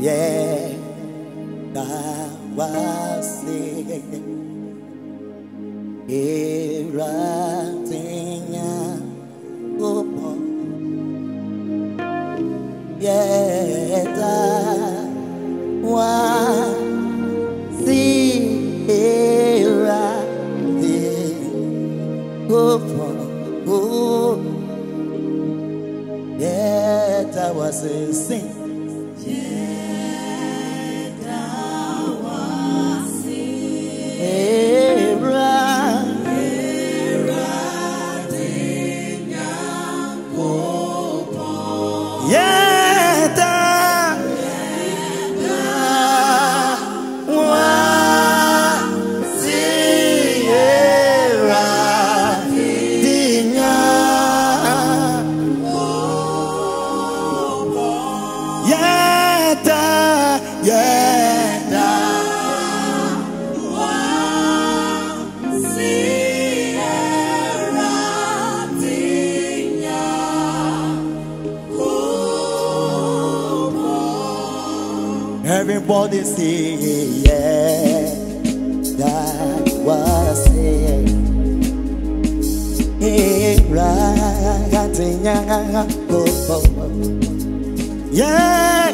Yeah, that was it. Everything open. Yeah, that was it. Everything open. Yeah, that was it. Yeda. Everybody say yeah, that was it. Hey, right, oh, oh. Yeah,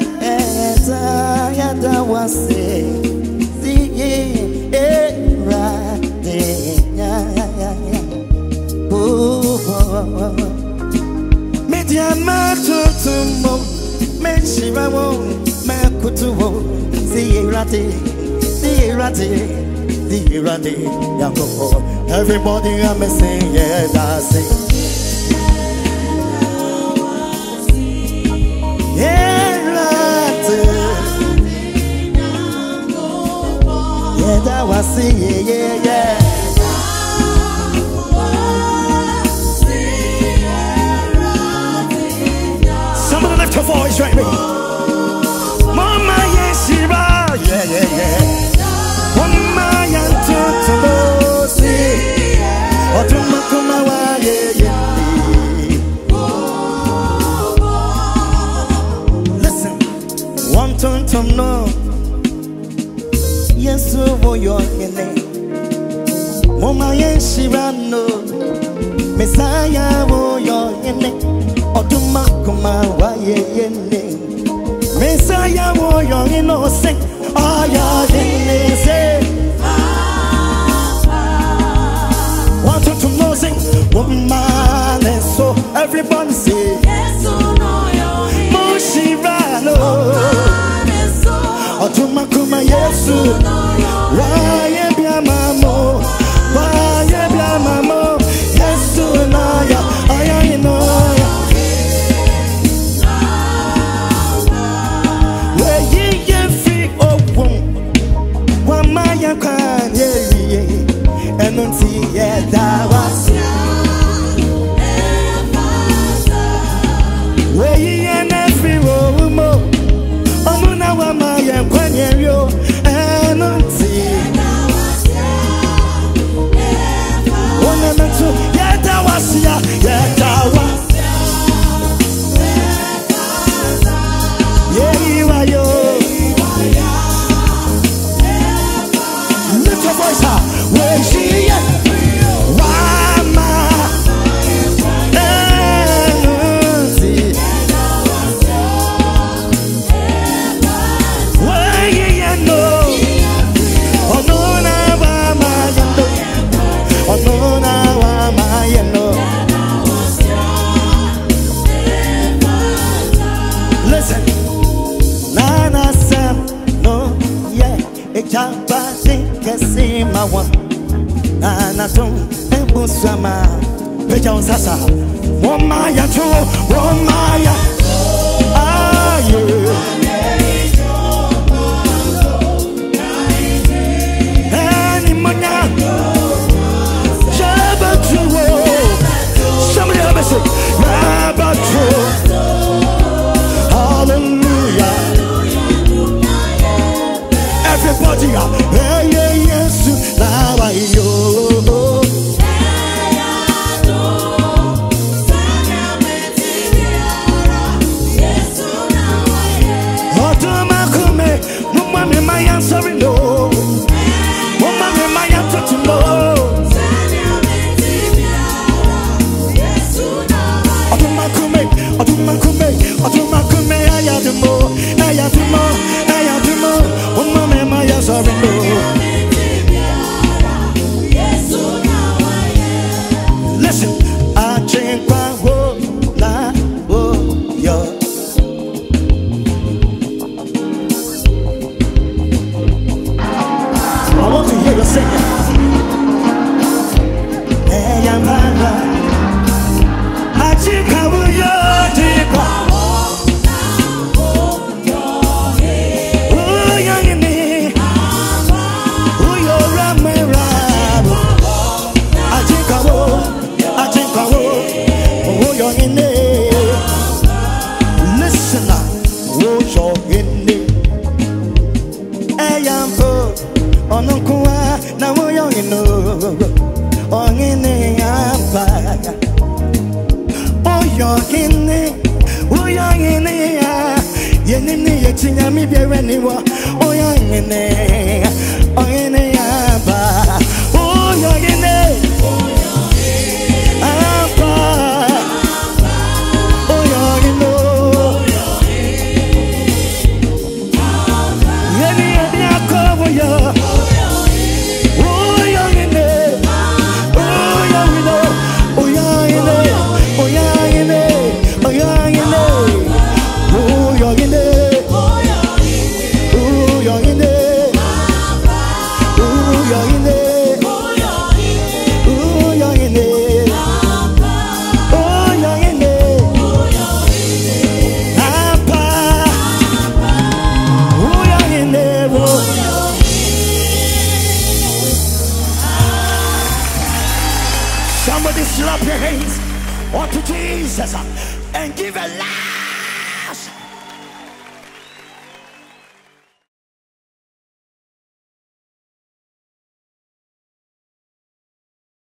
yeah, that was it. See, yeah, right, yeah, oh, oh, oh. Media matutumo, meshirawo, makutuwo, zirate, zirate, zirate, yako. Everybody I'm saying, yeah, it. Zirate, yeah, that was it, yeah, yeah, yeah. Somebody lift your voice right me. One turn to know. Yes, over. Mama Yeshiva, no. Messiah, wo your name. Otumakuma, wa, yeah. Messiah, innocent. Oh, yeah, yeah, say. Want to know sing woman so everybody say Moshirano and Busama, Pejan Sasa, one Maya, sorry, no. chogene eyampo onunkuwa na moyoyino ongene yampa oyogene oyogene ya yenene yetinyami biewe niwa oyogene oyogene slap your hands unto Jesus and give a laugh.